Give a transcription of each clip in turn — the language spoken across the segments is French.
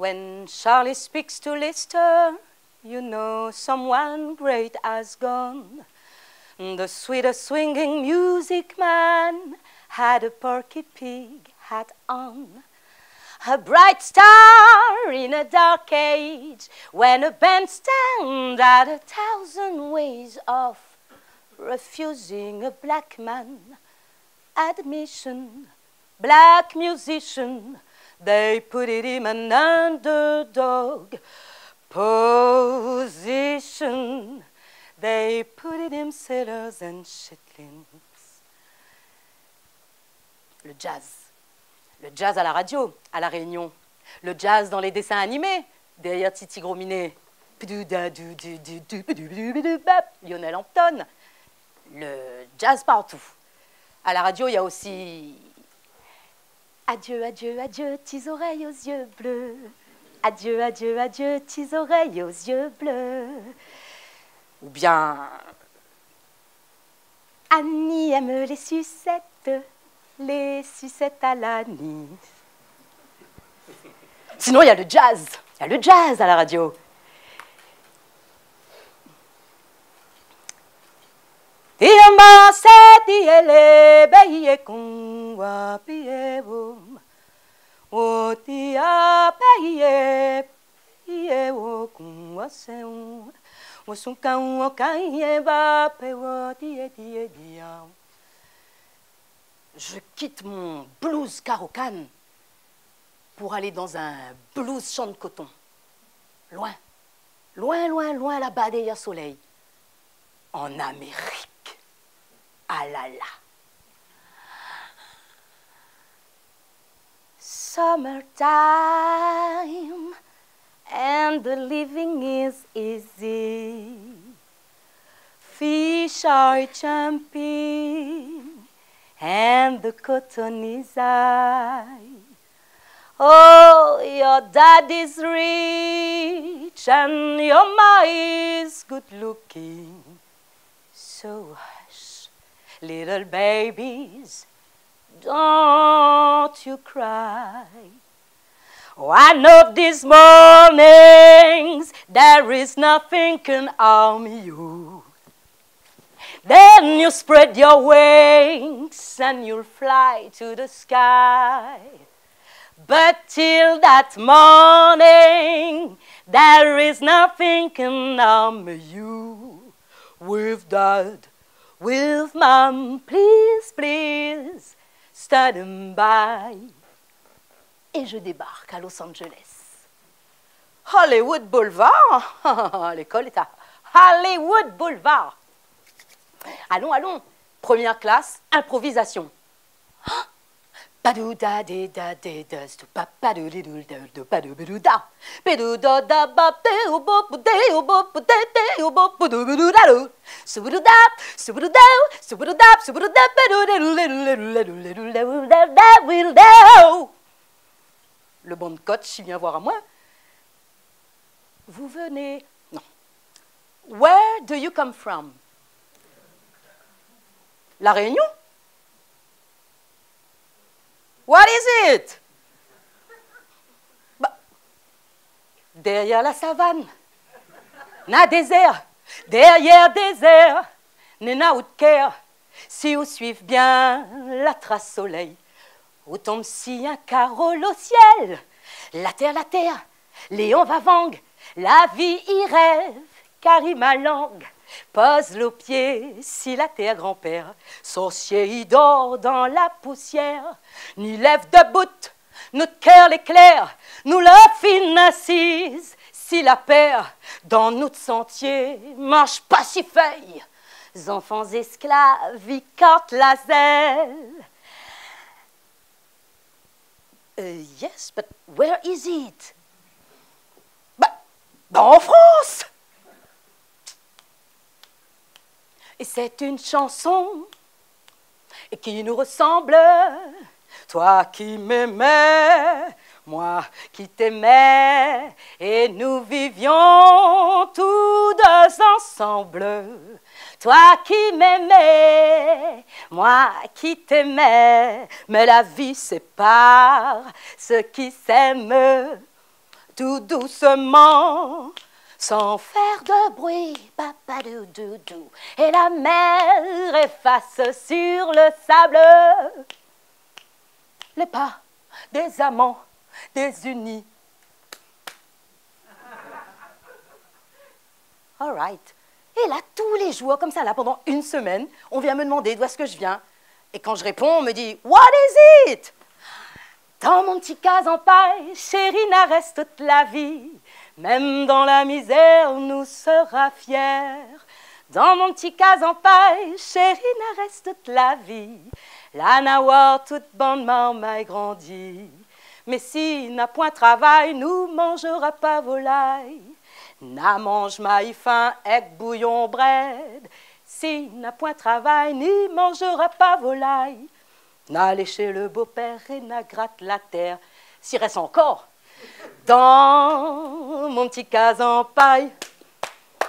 When Charlie speaks to Lister, you know someone great has gone. The sweetest swinging music man had a porky pig hat on. A bright star in a dark age when a bandstand had a thousand ways of refusing a black man admission. Black musician, they put it in an underdog position. They put it in sailors and chitlins. Le jazz. Le jazz à la radio, à la Réunion. Le jazz dans les dessins animés, derrière Titi Grominet. Lionel Hampton. Le jazz partout. À la radio, il y a aussi Adieu, adieu, adieu, tes oreilles aux yeux bleus. Adieu, adieu, adieu, tes oreilles aux yeux bleus. Ou bien Annie aime les sucettes, les sucettes à l'Annie. Sinon, il y a le jazz. Il y a le jazz à la radio. Tie tie dia. Je quitte mon blues carocan pour aller dans un blues champ de coton. Loin, loin, loin, loin là-bas derrière soleil. En Amérique. Ah là là. Summertime and the living is easy. Fish are jumping and the cotton is high. Oh, your daddy's rich and your ma is good looking. So hush, little babies, don't you cry. Oh, I know these mornings there is nothing can harm you. Then you spread your wings and you'll fly to the sky. But till that morning, there is nothing can harm you. With dad, with mom, please, please, stand by. Et je débarque à Los Angeles. Hollywood Boulevard. L'école est à Hollywood Boulevard. Allons, allons. Première classe, improvisation. Le bon coach, il vient voir à moi. Vous venez. Non. Where do you come from? La Réunion? What is it? Derrière la savane, na désert, derrière désert, n'a ou de care. Si vous suivez bien la trace soleil, où tombe si un carole au ciel. La terre, la terre, Léon va vang, la vie y rêve, car il ma langue. Pose le pied si la terre grand-père, sorcier y dort dans la poussière, ni lève debout, notre cœur l'éclaire, nous la fine assise, si la paire dans notre sentier marche pas si feuille, enfants esclaves y cantent la zèle. Uh, yes, but where is it? Bah, bah en France! Et c'est une chanson qui nous ressemble. Toi qui m'aimais, moi qui t'aimais, et nous vivions tous deux ensemble. Toi qui m'aimais, moi qui t'aimais, mais la vie sépare ceux qui s'aiment tout doucement, sans faire de bruit, papa dou dou dou. Et la mer efface sur le sable les pas des amants désunis. All right. Et là, tous les jours, comme ça, là, pendant une semaine, on vient me demander d'où est-ce que je viens. Et quand je réponds, on me dit What is it? Dans mon petit cas en paille, Chérina reste toute la vie. Même dans la misère, nous sera fier. Dans mon petit cas en paille, Chérina reste toute la vie. La nawar toute bande m'a grandi. Mais si n'a point travail, nous mangera pas volaille. Na mange maï fin avec bouillon bread. Si n'a point travail, ni mangera pas volaille. N'a léché le beau-père et n'a gratte la terre. S'il reste encore, dans mon petit cas en paille,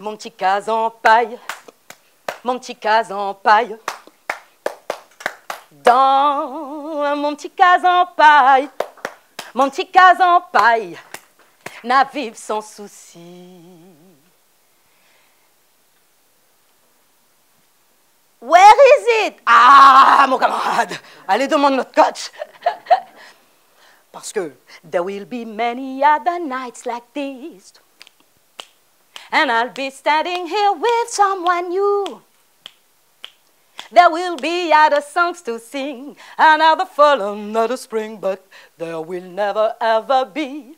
mon petit cas en paille, mon petit cas en paille, dans mon petit cas en paille, mon petit cas en paille n'a vivre sans souci. Where is it? Ah, mon camarade, allez demande notre coach. Parce que there will be many other nights like this. And I'll be standing here with someone new. There will be other songs to sing, another fall, another spring, but there will never ever be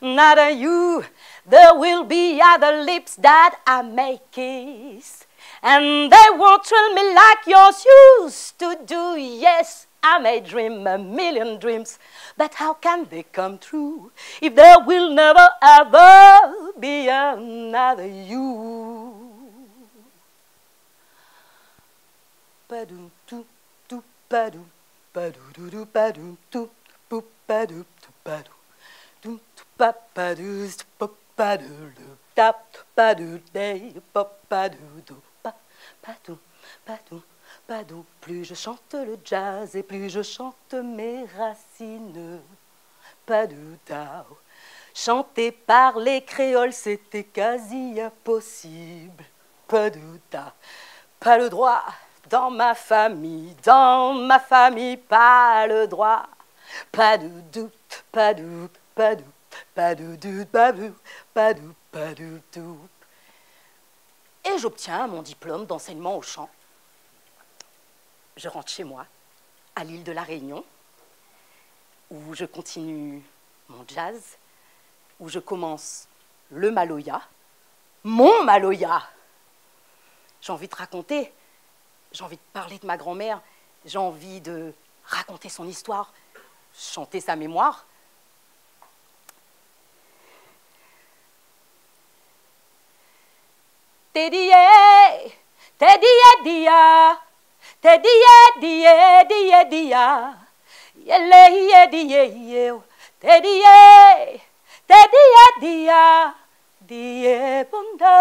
not a you. There will be other lips that I may kiss. And they won't thrill me like yours used to do. Yes, I may dream a million dreams, but how can they come true if there will never ever be another you? Badum tu tu tu tu tu pa tu pa tap day pa pa doo, ba-doo. Plus je chante le jazz et plus je chante mes racines. Padou-dao. Chanter par les créoles, c'était quasi impossible. Padou-da. Pas le droit dans ma famille, dans ma famille, pas le droit. Pas de doute, pas de doute, Padou, padou, padou, padou, padou, Et j'obtiens mon diplôme d'enseignement au chant. Je rentre chez moi, à l'île de la Réunion, où je continue mon jazz, où je commence le Maloya, mon Maloya. J'ai envie de raconter, j'ai envie de parler de ma grand-mère, j'ai envie de raconter son histoire, chanter sa mémoire. te die, te die dia, te die die die dia, yele ye die ye, te die, te die dia, die bunda.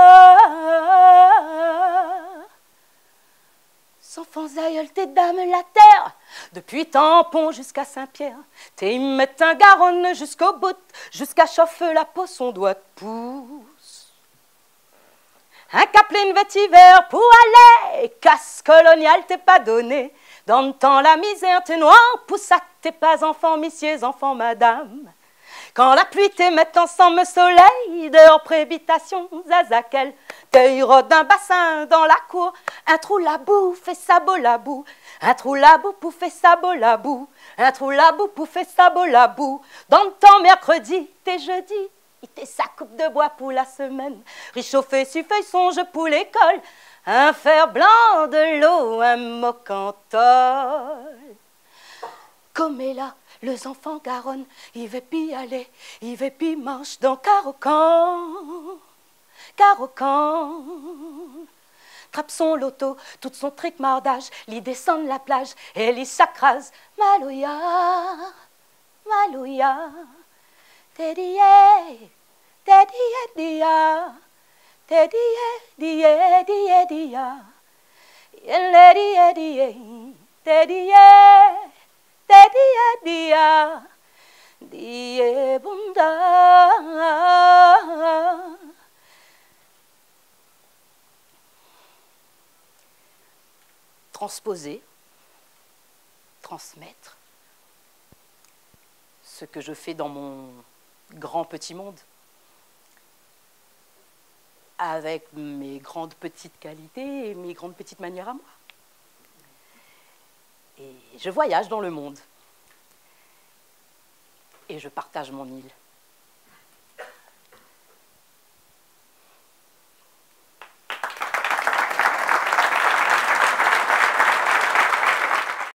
Sans tes dames la terre, depuis Tampon jusqu'à Saint-Pierre, tes mettent un garonne jusqu'au bout, jusqu'à chauffer la peau, son doigt de. Un capeline vétiver pour aller, casse colonial t'es pas donné. Dans le temps, la misère t'es noire, poussac t'es pas enfant, messieurs, enfant, madame. Quand la pluie t'es met ensemble soleil, dehors prébitation, zazakel, t'es d'un bassin dans la cour, un trou la boue fait sabot la boue, un trou la boue pour fait sabot la boue, un trou la boue pour fait sabot la boue. Dans le temps, mercredi, t'es jeudi, était sa coupe de bois pour la semaine. Réchauffer, suffit, songe pour l'école. Un fer blanc, de l'eau, un mocantol. Comme est là, les enfants garonnent, il veut puis aller, il veut puis marche dans Carocan. Carocan. Trappe son loto, tout son trick mardage, l'y descend de la plage, et l'y s'acrase. Malouya, Malouya. Teddy, Teddy, Teddy, Teddy, Teddy. Transposer, transmettre. Ce que je fais dans mon grand petit monde, avec mes grandes petites qualités et mes grandes petites manières à moi. Et je voyage dans le monde. Et je partage mon île.